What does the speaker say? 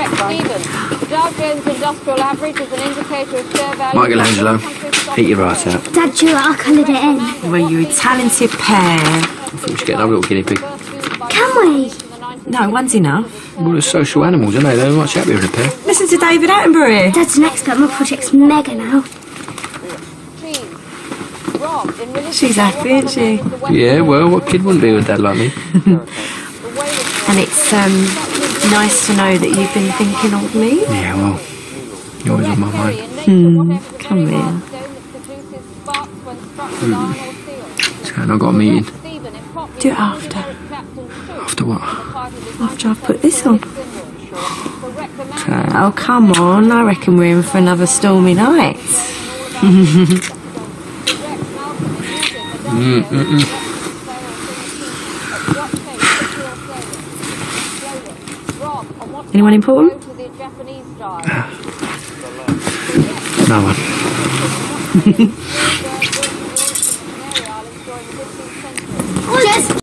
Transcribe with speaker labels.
Speaker 1: Correct, Stephen. The Dow Jones Industrial Average is an indicator of share value.
Speaker 2: Michelangelo, heat your right out.
Speaker 3: Dad, you I coloured it in.
Speaker 4: Well, you're a talented pair.
Speaker 2: I thought we should get another little guinea pig.
Speaker 3: Can we?
Speaker 4: No, one's enough.
Speaker 2: Well, they're social animals, aren't they? They're much happier in a pair.
Speaker 4: Listen to David Attenborough.
Speaker 3: Dad's an expert. My project's mega now.
Speaker 4: She's happy, isn't she?
Speaker 2: Yeah, well, what kid wouldn't be with dad like me?
Speaker 4: And it's um, nice to know that you've been thinking of me.
Speaker 2: Yeah, well, you're always on my mind.
Speaker 4: Hmm, come here. Hmm.
Speaker 2: So, and I've got a meeting.
Speaker 4: Do it after.
Speaker 2: After what?
Speaker 4: After I've put this on. Oh, come on. I reckon we're in for another stormy night. Mm, mm, mm. Anyone important? Ah.
Speaker 2: no one. Just